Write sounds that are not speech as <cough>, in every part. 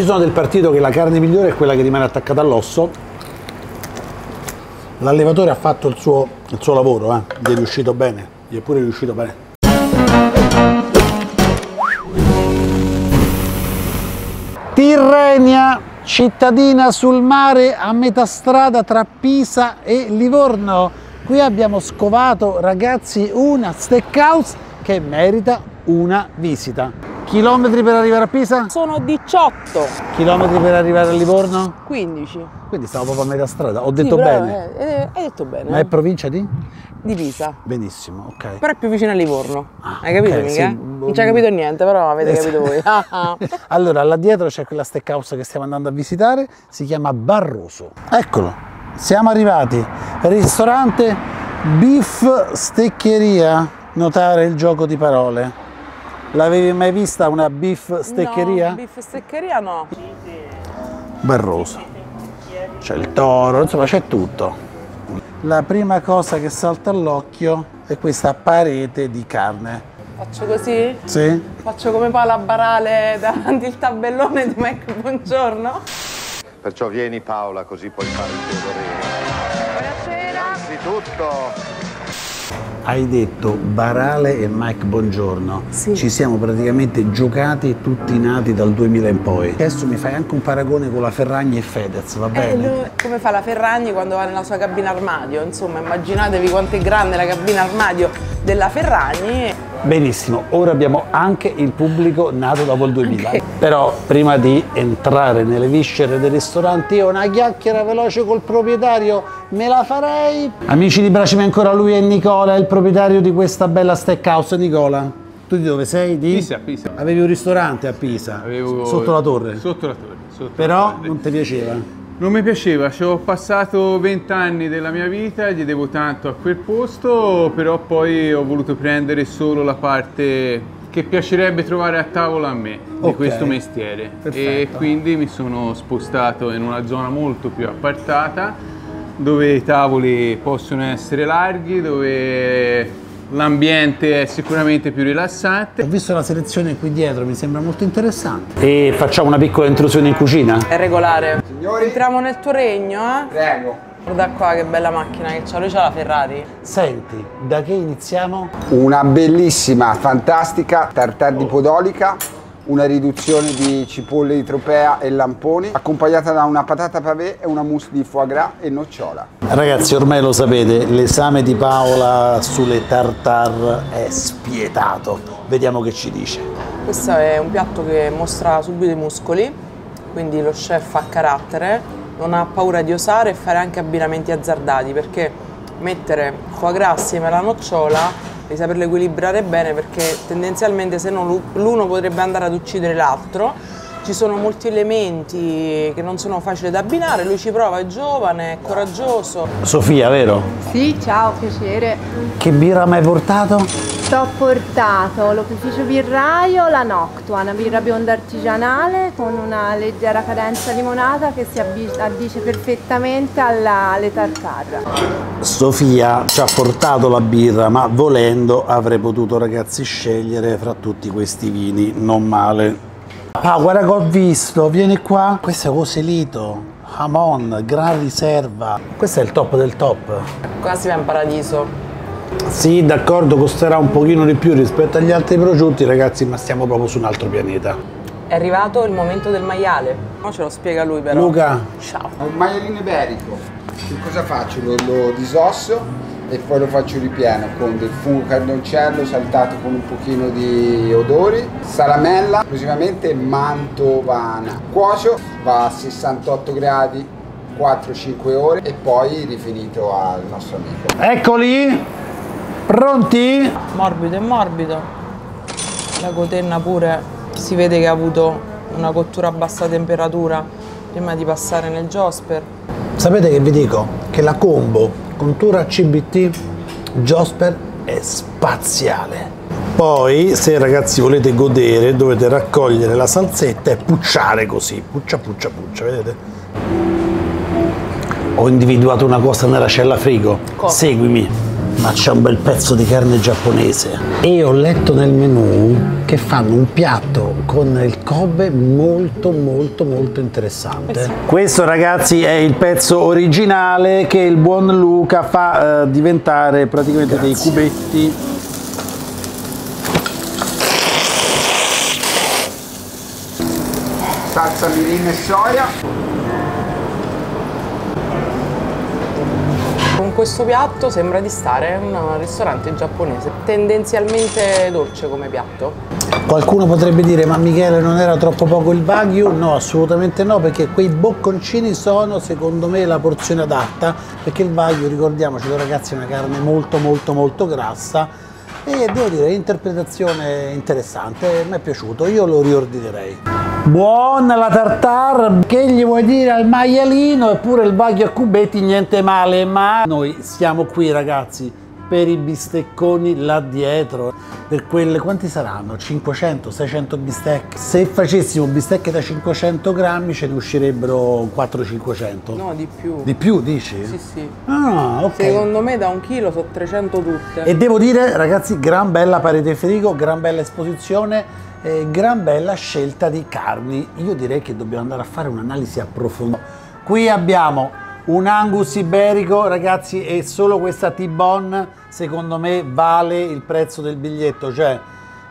Io sono del partito che la carne migliore è quella che rimane attaccata all'osso. L'allevatore ha fatto il suo, il suo lavoro, eh. gli è riuscito bene, gli è pure riuscito bene. Tirrenia, cittadina sul mare a metà strada tra Pisa e Livorno. Qui abbiamo scovato, ragazzi, una steakhouse che merita una visita. Chilometri per arrivare a Pisa? Sono 18, Chilometri per arrivare a Livorno? 15. Quindi stavo proprio a metà strada. Ho Sì, detto però, bene. eh, eh, hai detto bene. Ma è provincia di? Di Pisa. Benissimo, ok. Però è più vicino a Livorno. Ah, Hai capito ok, mica? sì. Non ci hai capito niente, però avete capito voi. <laughs> <laughs> Allora, là dietro c'è quella steakhouse che stiamo andando a visitare, si chiama Barroso. Eccolo, siamo arrivati. Ristorante Beef Steccheria. Notare il gioco di parole. L'avevi mai vista una beef steccheria? No, beef steccheria no. Barroso. C'è il toro, insomma c'è tutto. La prima cosa che salta all'occhio è questa parete di carne. Faccio così? Sì? Faccio come pala barale davanti il tabellone di Mac Buongiorno? Perciò vieni Paola, così puoi fare il tuo dovere. Buonasera. Innanzitutto, Hai detto Barale e Mike Buongiorno. Sì. Ci siamo praticamente giocati tutti nati dal 2000 in poi. Adesso mi fai anche un paragone con la Ferragni e Fedez, va Eh, bene? lui- come fa la Ferragni quando va nella sua cabina armadio? Insomma, immaginatevi quanto è grande la cabina armadio della Ferragni. Benissimo, ora abbiamo anche il pubblico nato dopo il 2000. Ok. Però prima di entrare nelle viscere dei ristoranti io una chiacchiera veloce col proprietario me la farei. Amici di Bracimi ancora lui è Nicola, è il proprietario di questa bella steakhouse. Nicola, tu di dove sei? Di? Pisa, Pisa. Avevi un ristorante a Pisa, Avevo- sotto la torre. Sotto la torre. sotto Però la torre. non ti piaceva? Non mi piaceva, ci ho passato vent'anni della mia vita, gli devo tanto a quel posto, però poi ho voluto prendere solo la parte che piacerebbe trovare a tavola a me di Ok. questo mestiere. E Perfetto. quindi mi sono spostato in una zona molto più appartata, dove i tavoli possono essere larghi, dove l'ambiente è sicuramente più rilassante. Ho visto la selezione qui dietro, mi sembra molto interessante. E facciamo una piccola intrusione in cucina? È regolare. Signori. Entriamo nel tuo regno, eh? prego. Guarda qua che bella macchina che c'ha, lui c'ha la Ferrari. Senti, da che iniziamo? Una bellissima, fantastica tartare di podolica, una riduzione di cipolle di tropea e lamponi, accompagnata da una patata pavé e una mousse di foie gras e nocciola. Ragazzi, ormai lo sapete, l'esame di Paola sulle tartar è spietato. Vediamo che ci dice. Questo è un piatto che mostra subito i muscoli, quindi lo chef ha carattere, non ha paura di osare e fare anche abbinamenti azzardati, perché mettere foie gras assieme alla nocciola devi saperlo equilibrare bene perché tendenzialmente se no l'u- l'uno potrebbe andare ad uccidere l'altro. Ci sono molti elementi che non sono facili da abbinare, lui ci prova, è giovane, è coraggioso. Sofia, vero? Sì, ciao, piacere. Che birra mi hai portato? Ti ho portato l'opificio birraio, la Noctua, una birra bionda artigianale con una leggera cadenza limonata che si addice perfettamente alla, alle tartar. Sofia ci ha portato la birra, ma volendo avrei potuto ragazzi scegliere fra tutti questi vini, non male. Ah, guarda che ho visto, vieni qua. Questo è Coselito, Hamon, Gran Riserva. Questo è il top del top. Qua si va in paradiso. Sì, d'accordo, costerà un pochino di più rispetto agli altri prosciutti, ragazzi, ma stiamo proprio su un altro pianeta. È arrivato il momento del maiale. No, ce lo spiega lui però. Luca, Ciao. Un maialino iberico, che cosa faccio? Lo, lo disosso e poi lo faccio ripieno con del fungo cardoncello saltato con un pochino di odori, salamella, esclusivamente mantovana. Cuocio, va a 68 gradi, 4-5 ore e poi rifinito al nostro amico. eccoli, pronti? Morbido e morbido. La cotenna pure si vede che ha avuto una cottura a bassa temperatura prima di passare nel Josper. Sapete che vi dico? Che la combo contura CBT Josper è spaziale. Poi, se ragazzi volete godere, dovete raccogliere la salsetta e pucciare così. Puccia, puccia, puccia, vedete? Ho individuato una cosa nella cella frigo. Cosa? Seguimi. Ma c'è un bel pezzo di carne giapponese. e ho letto nel menù che fanno un piatto con il Kobe molto molto molto interessante. Questo ragazzi è il pezzo originale che il buon Luca fa eh, diventare praticamente dei cubetti salsa mirin e soia. Con questo piatto sembra di stare in un ristorante giapponese, tendenzialmente dolce come piatto. Qualcuno potrebbe dire ma Michele non era troppo poco il Wagyu? No, assolutamente no, perché quei bocconcini sono secondo me la porzione adatta, perché il Wagyu, ricordiamocelo ragazzi, è una carne molto molto molto grassa e devo dire interpretazione interessante, mi è piaciuto, io lo riordinerei. Buona la tartar, che gli vuoi dire al maialino? Eppure il Wagyu a cubetti niente male, ma noi siamo qui ragazzi per i bistecconi là dietro, per quelle, quanti saranno? 500, 600 bistecche? Se facessimo bistecche da 500 grammi ce ne uscirebbero 400-500. No, di più. Di più dici? Sì, sì. Ah, ok. Secondo me da un chilo sono 300 tutte. E devo dire, ragazzi, gran bella parete frigo, gran bella esposizione, eh, gran bella scelta di carni. Io direi che dobbiamo andare a fare un'analisi approfondita. Qui abbiamo un Angus iberico, ragazzi, e solo questa T-Bone secondo me vale il prezzo del biglietto, cioè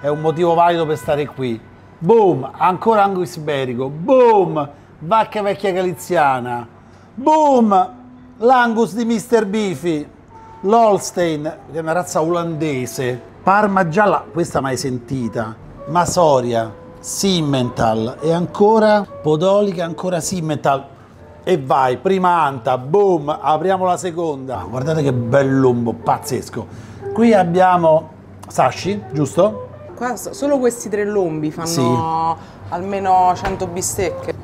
è un motivo valido per stare qui. Boom, ancora Angus iberico. Boom, vacca vecchia galiziana. Boom, l'Angus di Mr. Beefy. L'Holstein, che è una razza olandese. Parma gialla, questa mai sentita. Masoria, Simmental e ancora Podolica, ancora Simmental e vai, prima anta, boom, apriamo la seconda. Guardate che bell'umbo, pazzesco. Qui abbiamo Sashi, giusto? Qua so- solo questi tre lombi fanno Sì. almeno 100 bistecche.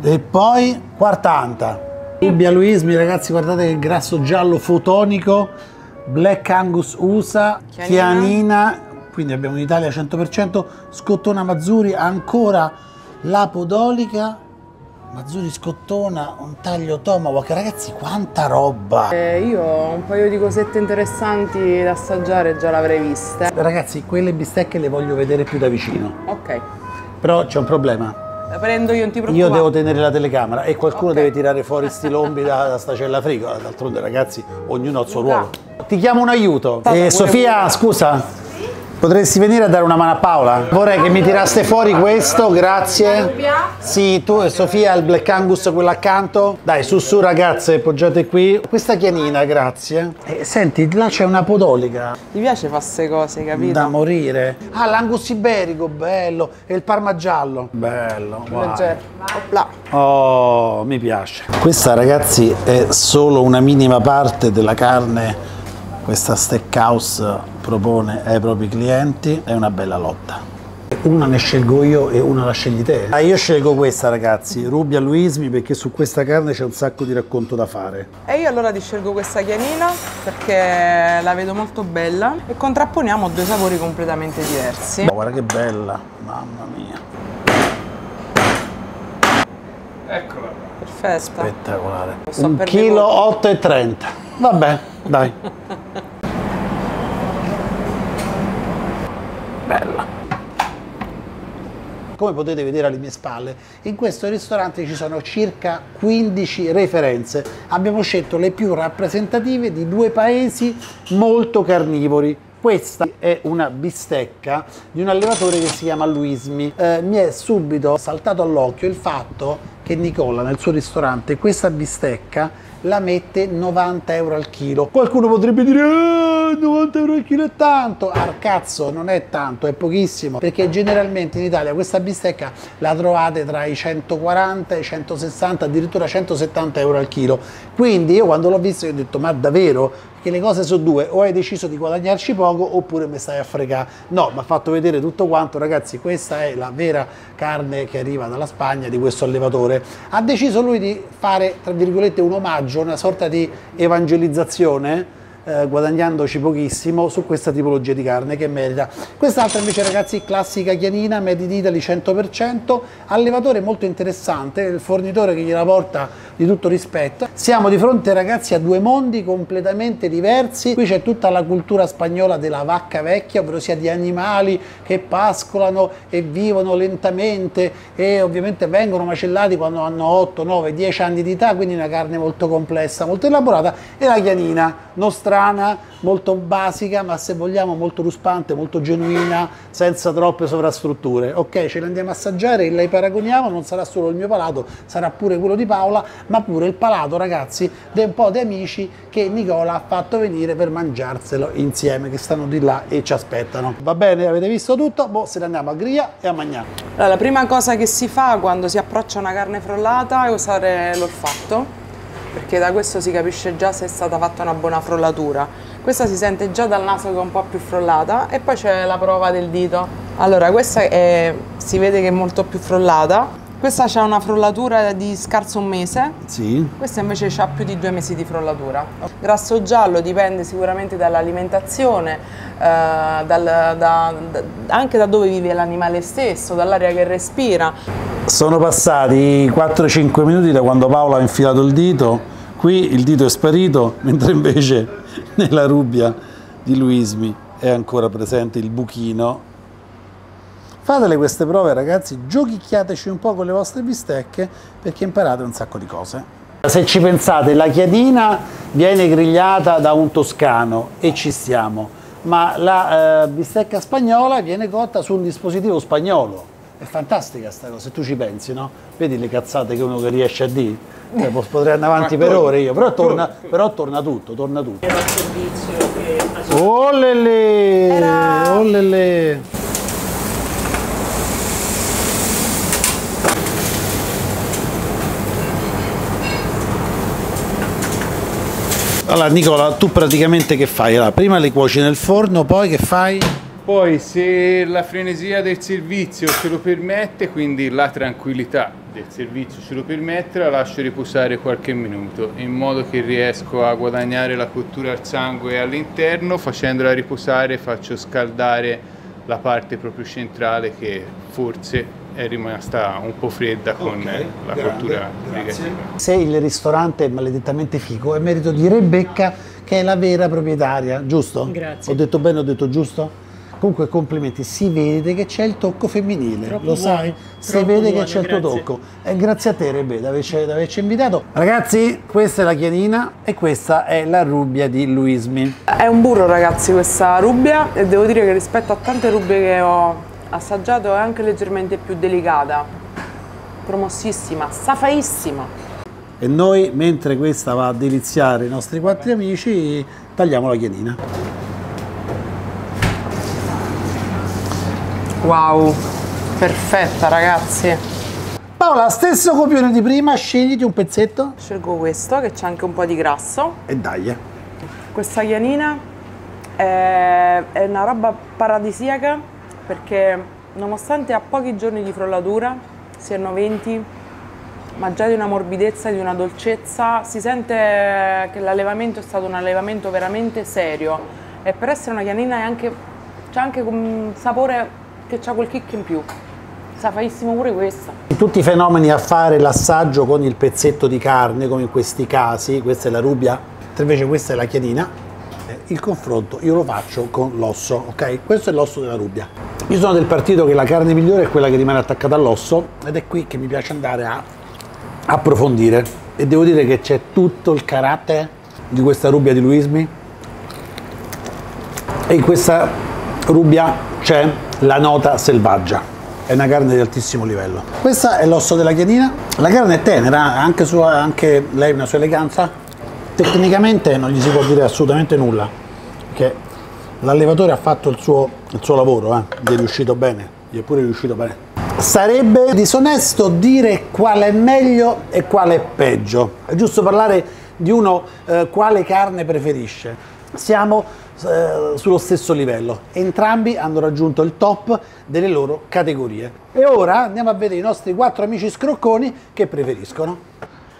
E poi quarta anta. Ubbia Luismi, ragazzi, guardate che grasso giallo fotonico. Black Angus USA, Chianina. Chianina, quindi abbiamo in Italia 100%, Scottona Mazzuri, ancora la Podolica, Mazzuri Scottona, un taglio Tomahawk, ragazzi quanta roba! Eh, io un paio di cosette interessanti da assaggiare già l'avrei viste. Ragazzi, quelle bistecche le voglio vedere più da vicino, Ok, però c'è un problema. la prendo io, non ti Io preoccupare. devo tenere la telecamera e qualcuno Ok. deve tirare fuori sti lombi da, da sta cella frigo. D'altronde, ragazzi, ognuno ha il suo ruolo. Ti chiamo un aiuto. Eh, Sofia, pure. scusa. Potresti venire a dare una mano a Paola? Vorrei che mi tiraste fuori questo, grazie. Sì, tu e Sofia, il Black Angus, quello accanto. Dai, su su ragazze, poggiate qui. Questa chianina, grazie. Eh, senti, là c'è una podolica. Ti piace fare queste cose, capito? Da morire. Ah, l'angus iberico, bello. E il parma giallo. Bello. guarda. Oh, mi piace. Questa ragazzi è solo una minima parte della carne. Questa steakhouse propone ai propri clienti. È una bella lotta. Una ne scelgo io e una la scegli te. Ah, io scelgo questa ragazzi, Rubia Luismi, perché su questa carne c'è un sacco di racconto da fare. E io allora ti scelgo questa chianina perché la vedo molto bella e contrapponiamo due sapori completamente diversi. Oh, guarda che bella, mamma mia, Eccola. Perfetta. spettacolare. Sto Un chilo 8,30. Vabbè, dai. <laughs> Come potete vedere alle mie spalle, in questo ristorante ci sono circa 15 referenze. Abbiamo scelto le più rappresentative di due paesi molto carnivori. Questa è una bistecca di un allevatore che si chiama Luismi. Eh, mi è subito saltato all'occhio il fatto che Nicola nel suo ristorante questa bistecca la mette 90 euro al chilo. Qualcuno potrebbe dire "Eh, 90 euro al chilo è tanto. Al cazzo, non è tanto, è pochissimo. Perché generalmente in Italia questa bistecca la trovate tra i 140 e i 160, addirittura 170 euro al chilo. Quindi io quando l'ho visto ho detto ma davvero? Che le cose sono due, o hai deciso di guadagnarci poco oppure mi stai a fregare. No, mi ha fatto vedere tutto quanto, ragazzi, questa è la vera carne che arriva dalla Spagna di questo allevatore. Ha deciso lui di fare, tra virgolette, un omaggio, una sorta di evangelizzazione eh, guadagnandoci pochissimo su questa tipologia di carne che merita. Quest'altra invece ragazzi classica chianina, made in Italy 100%, allevatore molto interessante, il fornitore che gliela porta di tutto rispetto. Siamo di fronte ragazzi a due mondi completamente diversi, qui c'è tutta la cultura spagnola della vacca vecchia, ovvero sia di animali che pascolano e vivono lentamente e ovviamente vengono macellati quando hanno 8, 9, 10 anni di età, quindi una carne molto complessa, molto elaborata, e la chianina nostrana, molto basica, ma se vogliamo molto ruspante, molto genuina, senza troppe sovrastrutture. Ok, ce le andiamo a assaggiare e le paragoniamo, non sarà solo il mio palato, sarà pure quello di Paola, ma pure il palato, ragazzi, di un po' di amici che Nicola ha fatto venire per mangiarselo insieme, che stanno di là e ci aspettano. Va bene, avete visto tutto? Boh, se ne andiamo a griglia e a mangiare. Allora, la prima cosa che si fa quando si approccia una carne frollata è usare l'olfatto, perché da questo si capisce già se è stata fatta una buona frollatura. Questa si sente già dal naso che è un po' più frollata e poi c'è la prova del dito. Allora, questa è, si vede che è molto più frollata. Questa ha una frollatura di scarso un mese, Sì. questa invece ha più di due mesi di frollatura. Grasso giallo dipende sicuramente dall'alimentazione, eh, dal- da- da- anche da dove vive l'animale stesso, dall'aria che respira. Sono passati 4-5 minuti da quando Paolo ha infilato il dito, qui il dito è sparito, <laughs> mentre invece nella rubbia di Luismi è ancora presente il buchino. Fatele queste prove ragazzi, giochicchiateci un po' con le vostre bistecche perché imparate un sacco di cose. Se ci pensate, la chiadina viene grigliata da un toscano e ci stiamo, ma la eh, bistecca spagnola viene cotta su un dispositivo spagnolo. È fantastica sta cosa, se tu ci pensi, no? Vedi le cazzate che uno che riesce a dire? Cioè, potrei andare avanti per ore io, però torna, però torna tutto, torna tutto. Oh lele! Oh lele! Allora Nicola, tu praticamente che fai? Allora, prima le cuoci nel forno, poi che fai? Poi se la frenesia del servizio ce lo permette, quindi la tranquillità del servizio ce lo permette, la lascio riposare qualche minuto in modo che riesco a guadagnare la cottura al sangue all'interno, facendola riposare faccio scaldare la parte proprio centrale che forse è rimasta un po' fredda con la cottura negativa. Se il ristorante è maledettamente figo è merito di Rebecca che è la vera proprietaria, giusto? Grazie. Ho detto bene, ho detto giusto? Comunque complimenti, si vede che c'è il tocco femminile, Troppo lo sai? buono, Si troppo vede che buono, c'è il tuo tocco. E grazie a te averci, di averci invitato. Ragazzi, questa è la chianina e questa è la rubbia di Luismi. È un burro ragazzi questa rubbia e devo dire che rispetto a tante rubbie che ho assaggiato è anche leggermente più delicata, promossissima, safaissima. E noi, mentre questa va a deliziare i nostri quattro amici, tagliamo la chianina. Wow, perfetta ragazzi. Paola, stesso copione di prima, scegliti un pezzetto Scelgo questo che c'è anche un po' di grasso. e dai. eh. Questa chianina è, è una roba paradisiaca perché nonostante ha pochi giorni di frollatura, siano 20, ma già di una morbidezza, di una dolcezza, si sente che l'allevamento è stato un allevamento veramente serio e per essere una chianina è anche, c'è anche un sapore che ha quel kick in più. Safaissimo pure questa. Tutti i fenomeni a fare l'assaggio con il pezzetto di carne, come in questi casi, questa è la rubbia, invece questa è la chianina, eh, il confronto io lo faccio con l'osso, ok? Questo è l'osso della rubbia. Io sono del partito che la carne migliore è quella che rimane attaccata all'osso ed è qui che mi piace andare a approfondire e devo dire che c'è tutto il carattere di questa rubbia di Luismi e in questa rubbia c'è la nota selvaggia. È una carne di altissimo livello. Questa è l'osso della chianina. La carne è tenera, anche, sua- anche lei una sua eleganza. Tecnicamente non gli si può dire assolutamente nulla, perché l'allevatore ha fatto il suo, il suo lavoro, eh. gli è riuscito bene, gli è pure riuscito bene. Sarebbe disonesto dire qual è meglio e quale è peggio. È giusto parlare di uno eh, quale carne preferisce. Siamo sullo stesso livello. Entrambi hanno raggiunto il top delle loro categorie. E ora andiamo a vedere i nostri quattro amici scrocconi che preferiscono.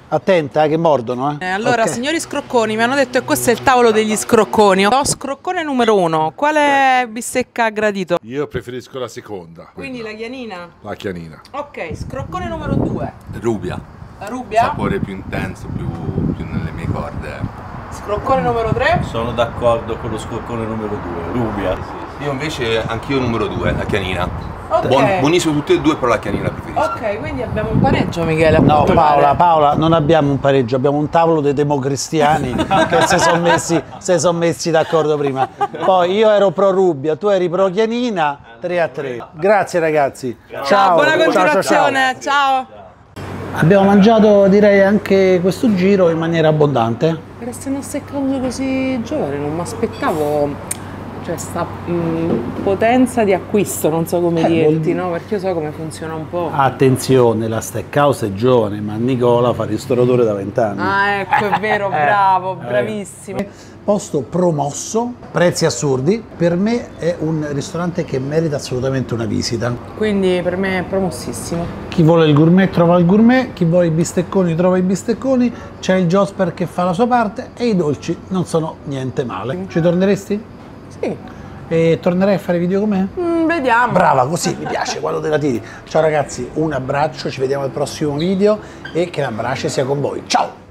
Attenta eh, che mordono. Eh. Eh, allora, Ok. signori scrocconi, mi hanno detto che questo è il tavolo degli scrocconi. Ho scroccone numero uno. Quale bistecca ha gradito? Io preferisco la seconda. Quindi la quella, chianina. la chianina. Ok, scroccone numero due. Rubia, La rubbia. sapore più intenso, più, più nelle mie corde. Scroccone numero tre. Sono d'accordo con lo scorcone numero 2, Rubia. Io invece anch'io numero due, la chianina. Ok. Buon- buonissimo tutte e due, però la chianina preferisco. Ok, quindi abbiamo un pareggio, Michele. No, Paola. Paola, non abbiamo un pareggio, abbiamo un tavolo dei democristiani <laughs> che si sono messi, si son messi d'accordo prima. Poi io ero pro Rubbia, tu eri pro Chianina, 3 a 3. Grazie ragazzi. Ciao. Ciao, buona Ciao, ciao, ciao. Abbiamo mangiato direi anche questo giro in maniera abbondante. Per essere una steakhouse così giovane, non mi aspettavo cioè, sta mm, potenza di acquisto, non so come Eh, dirti, dire- no? Perché io so come funziona un po'. Attenzione, la steakhouse è giovane, ma Nicola fa ristoratore da 20 anni. Ah, ecco, è vero, <laughs> bravo, bravissimo. Posto promosso, prezzi assurdi. Per me è un ristorante che merita assolutamente una visita. Quindi per me è promossissimo. Chi vuole il gourmet trova il gourmet, chi vuole i bistecconi trova i bistecconi, c'è il Josper che fa la sua parte e i dolci non sono niente male. Ci torneresti? Sì, E tornerai a fare video con me? Mm, vediamo. Brava, così mi piace quando te la tiri. Ciao ragazzi, un abbraccio, ci vediamo al prossimo video e che l'abbraccio sia con voi. Ciao!